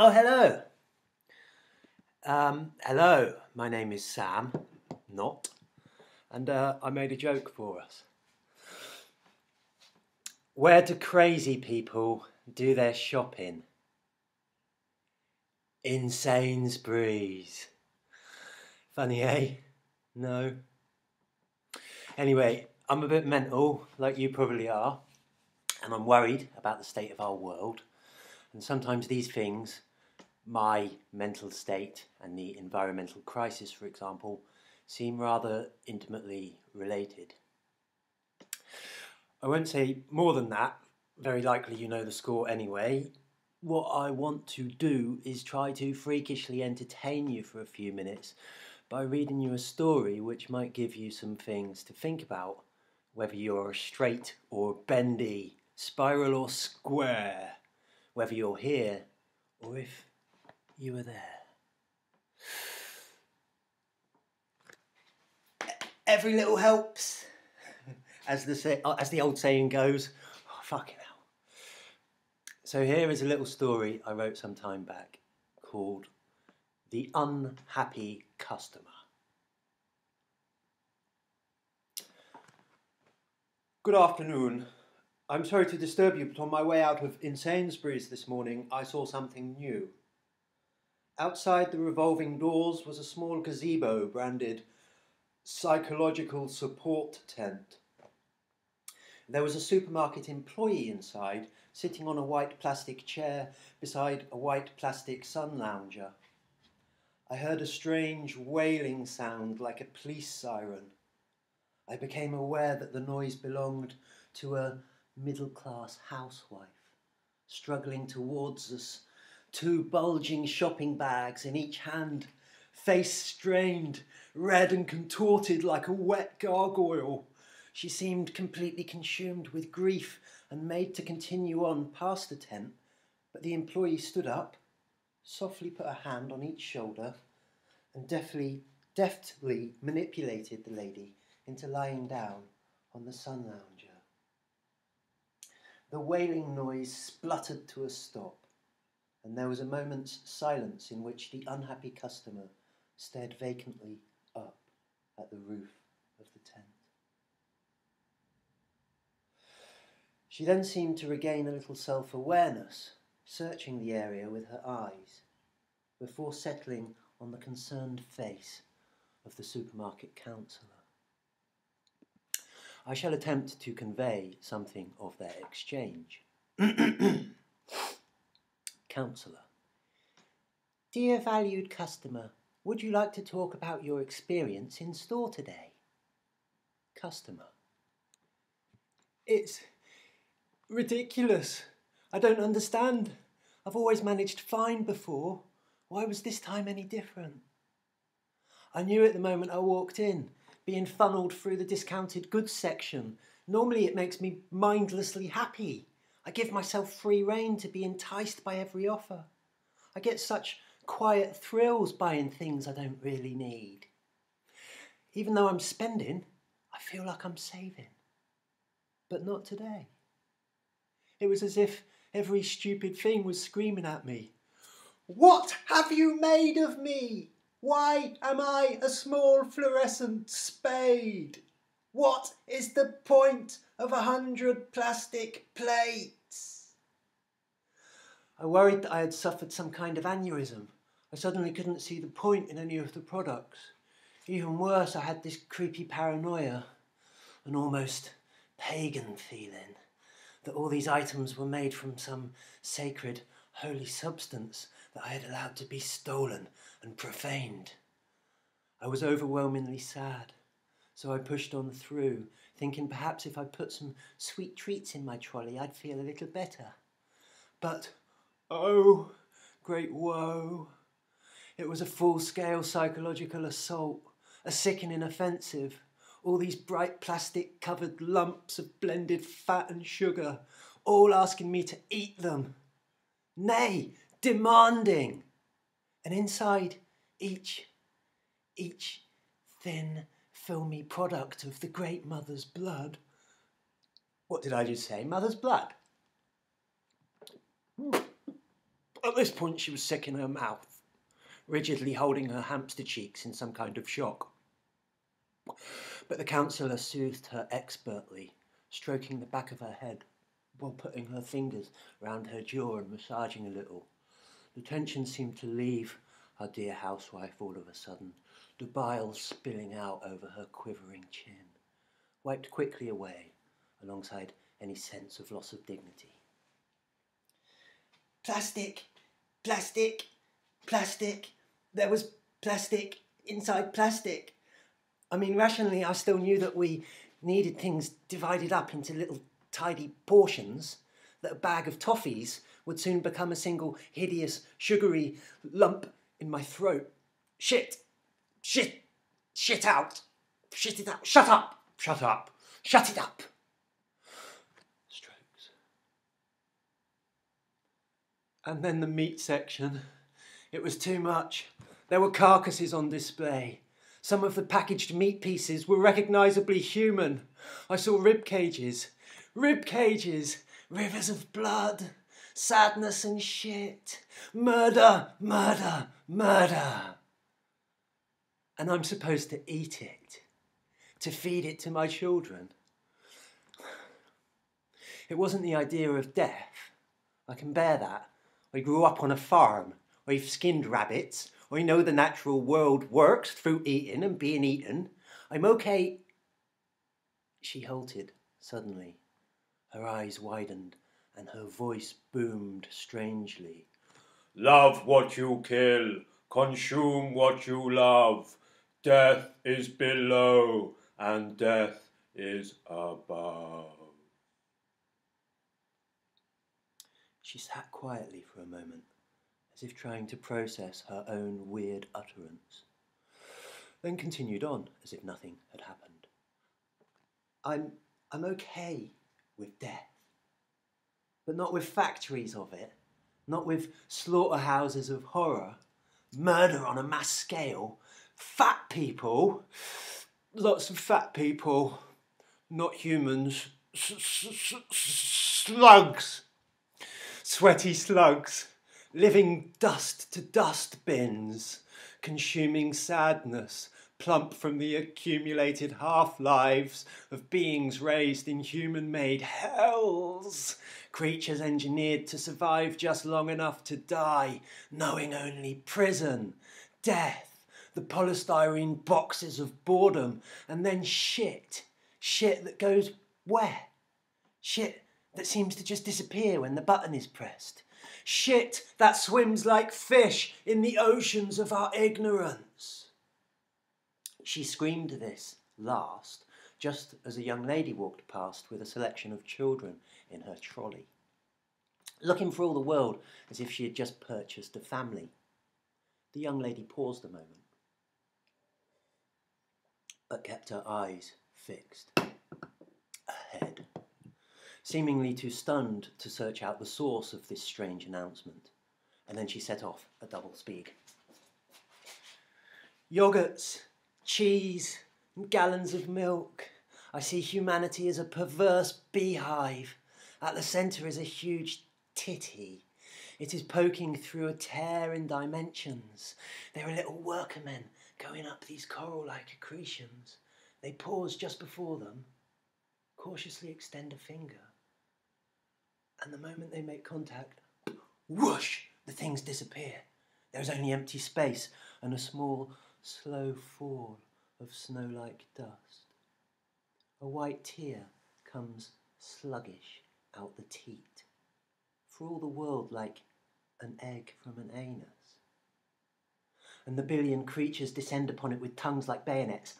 Oh, hello. Um, hello, my name is Sam, not, and uh, I made a joke for us. Where do crazy people do their shopping? In Sainsbury's. Funny, eh? No. Anyway, I'm a bit mental, like you probably are, and I'm worried about the state of our world. And sometimes these things, my mental state and the environmental crisis, for example, seem rather intimately related. I won't say more than that. Very likely you know the score anyway. What I want to do is try to freakishly entertain you for a few minutes by reading you a story which might give you some things to think about, whether you're straight or bendy, spiral or square, whether you're here or if you were there. Every little helps, as the say, uh, as the old saying goes. Oh, fucking hell. So here is a little story I wrote some time back called "The Unhappy Customer." Good afternoon. I'm sorry to disturb you, but on my way out of in Sainsbury's this morning, I saw something new. Outside the revolving doors was a small gazebo branded Psychological Support Tent. There was a supermarket employee inside, sitting on a white plastic chair beside a white plastic sun lounger. I heard a strange wailing sound like a police siren. I became aware that the noise belonged to a middle class housewife struggling towards us, two bulging shopping bags in each hand, face strained, red and contorted like a wet gargoyle. She seemed completely consumed with grief and made to continue on past the tent, but the employee stood up, softly put a hand on each shoulder, and deftly, deftly manipulated the lady into lying down on the sun lounger. The wailing noise spluttered to a stop, and there was a moment's silence in which the unhappy customer stared vacantly up at the roof of the tent. She then seemed to regain a little self awareness, searching the area with her eyes, before settling on the concerned face of the supermarket counsellor. I shall attempt to convey something of their exchange. Counsellor. Dear valued customer, would you like to talk about your experience in store today? Customer. It's ridiculous. I don't understand. I've always managed fine before. Why was this time any different? I knew at the moment I walked in being funneled through the discounted goods section. Normally it makes me mindlessly happy. I give myself free rein to be enticed by every offer. I get such quiet thrills buying things I don't really need. Even though I'm spending, I feel like I'm saving. But not today. It was as if every stupid thing was screaming at me. What have you made of me? Why am I a small fluorescent spade? What is the point of a hundred plastic plates? I worried that I had suffered some kind of aneurysm. I suddenly couldn't see the point in any of the products. Even worse, I had this creepy paranoia, an almost pagan feeling that all these items were made from some sacred, holy substance that I had allowed to be stolen and profaned. I was overwhelmingly sad, so I pushed on through, thinking perhaps if I put some sweet treats in my trolley, I'd feel a little better. But, oh, great woe! It was a full scale psychological assault, a sickening offensive. All these bright plastic covered lumps of blended fat and sugar, all asking me to eat them. Nay, demanding. And inside each, each thin, filmy product of the great mother's blood. What did I just say? Mother's blood? Hmm. At this point, she was sick in her mouth, rigidly holding her hamster cheeks in some kind of shock. But the counsellor soothed her expertly, stroking the back of her head while putting her fingers round her jaw and massaging a little. The tension seemed to leave our dear housewife all of a sudden, the bile spilling out over her quivering chin, wiped quickly away alongside any sense of loss of dignity. Plastic, plastic, plastic. There was plastic inside plastic. I mean, rationally, I still knew that we needed things divided up into little tidy portions, that a bag of toffees would soon become a single hideous, sugary lump in my throat. Shit! Shit! Shit out! Shit it out! Shut up! Shut up! Shut it up! Strokes. And then the meat section. It was too much. There were carcasses on display. Some of the packaged meat pieces were recognisably human. I saw rib cages, rib cages, rivers of blood, sadness and shit, murder, murder, murder. And I'm supposed to eat it, to feed it to my children. It wasn't the idea of death. I can bear that. I grew up on a farm. I've skinned rabbits. I know the natural world works through eating and being eaten. I'm okay. She halted suddenly. Her eyes widened and her voice boomed strangely. Love what you kill, consume what you love. Death is below, and death is above. She sat quietly for a moment, as if trying to process her own weird utterance, then continued on as if nothing had happened. I'm, I'm okay with death, but not with factories of it, not with slaughterhouses of horror, murder on a mass scale, fat people, lots of fat people, not humans, slugs, sweaty slugs, living dust to dust bins, consuming sadness, plump from the accumulated half lives of beings raised in human made hells, creatures engineered to survive just long enough to die, knowing only prison, death, the polystyrene boxes of boredom, and then shit. Shit that goes where? Shit that seems to just disappear when the button is pressed. Shit that swims like fish in the oceans of our ignorance. She screamed this last just as a young lady walked past with a selection of children in her trolley, looking for all the world as if she had just purchased a family. The young lady paused a moment, but kept her eyes fixed ahead, seemingly too stunned to search out the source of this strange announcement. And then she set off at double speed. Yogurts, cheese, and gallons of milk. I see humanity as a perverse beehive. At the centre is a huge titty. It is poking through a tear in dimensions. There are little workermen going up these coral like accretions. They pause just before them, cautiously extend a finger, and the moment they make contact, whoosh, the things disappear. There is only empty space and a small slow fall of snow like dust. A white tear comes sluggish out the teat, for all the world like an egg from an anus. And the billion creatures descend upon it with tongues like bayonets,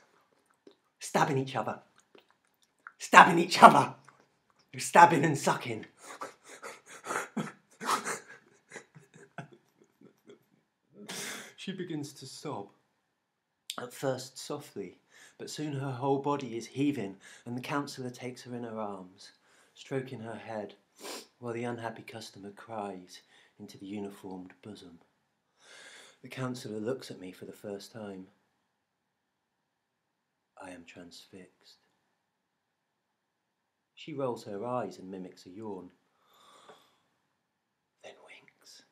stabbing each other, stabbing each other, stabbing and sucking. she begins to sob at first softly, but soon her whole body is heaving, and the counsellor takes her in her arms, stroking her head, while the unhappy customer cries into the uniformed bosom. The counsellor looks at me for the first time. I am transfixed. She rolls her eyes and mimics a yawn, then winks,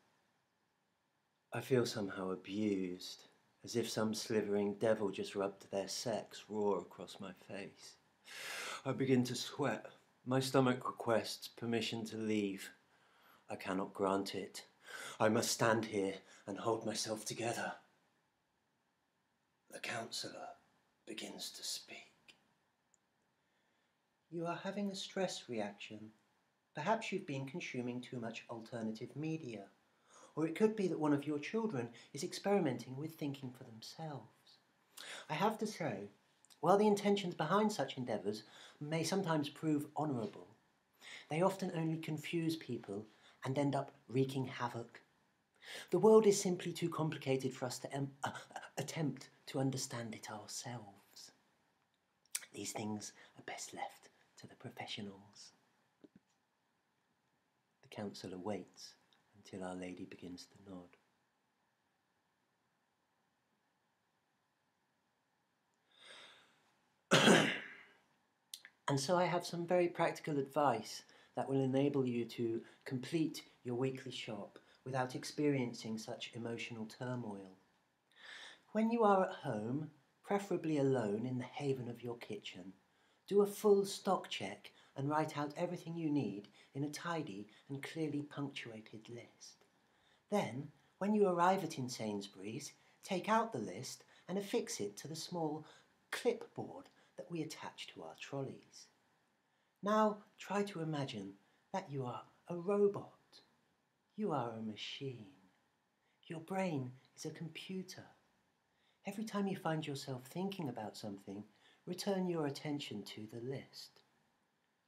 I feel somehow abused, as if some slithering devil just rubbed their sex raw across my face. I begin to sweat. My stomach requests permission to leave. I cannot grant it. I must stand here and hold myself together. The counsellor begins to speak. You are having a stress reaction. Perhaps you've been consuming too much alternative media. Or it could be that one of your children is experimenting with thinking for themselves. I have to say, while the intentions behind such endeavours may sometimes prove honourable, they often only confuse people and end up wreaking havoc. The world is simply too complicated for us to em- uh, attempt to understand it ourselves. These things are best left to the professionals. The counsellor waits until Our Lady begins to nod. and so I have some very practical advice that will enable you to complete your weekly shop without experiencing such emotional turmoil. When you are at home, preferably alone in the haven of your kitchen, do a full stock check and write out everything you need in a tidy and clearly punctuated list. Then, when you arrive at in Sainsbury's, take out the list and affix it to the small clipboard that we attach to our trolleys. Now try to imagine that you are a robot. You are a machine. Your brain is a computer. Every time you find yourself thinking about something, return your attention to the list.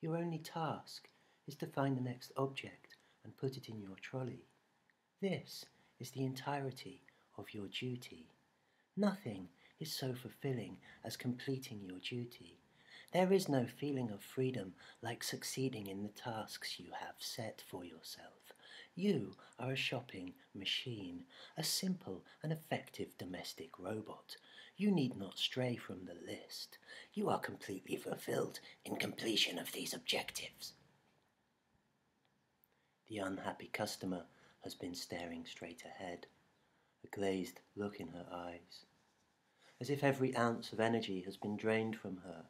Your only task is to find the next object and put it in your trolley. This is the entirety of your duty. Nothing is so fulfilling as completing your duty. There is no feeling of freedom like succeeding in the tasks you have set for yourself. You are a shopping machine, a simple and effective domestic robot. You need not stray from the list. You are completely fulfilled in completion of these objectives. The unhappy customer has been staring straight ahead, a glazed look in her eyes, as if every ounce of energy has been drained from her.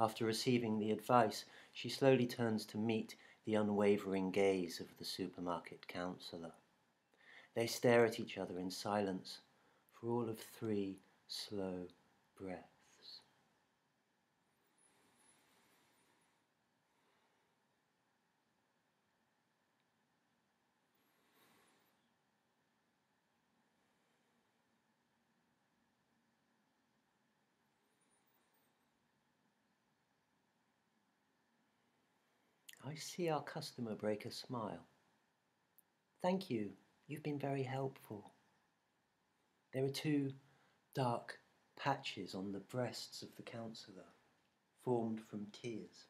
After receiving the advice, she slowly turns to meet the unwavering gaze of the supermarket counsellor. They stare at each other in silence for all of three slow breaths. I see our customer break a smile. Thank you, you've been very helpful. There are two dark patches on the breasts of the counsellor, formed from tears.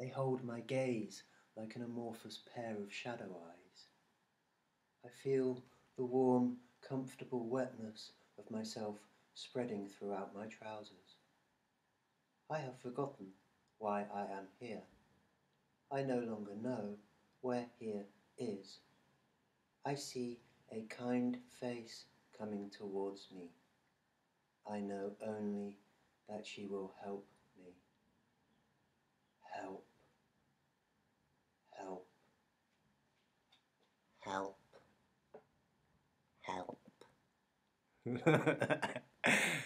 They hold my gaze like an amorphous pair of shadow eyes. I feel the warm, comfortable wetness of myself spreading throughout my trousers. I have forgotten why I am here. I no longer know where here is. I see a kind face coming towards me. I know only that she will help me. Help. Help. Help. Help.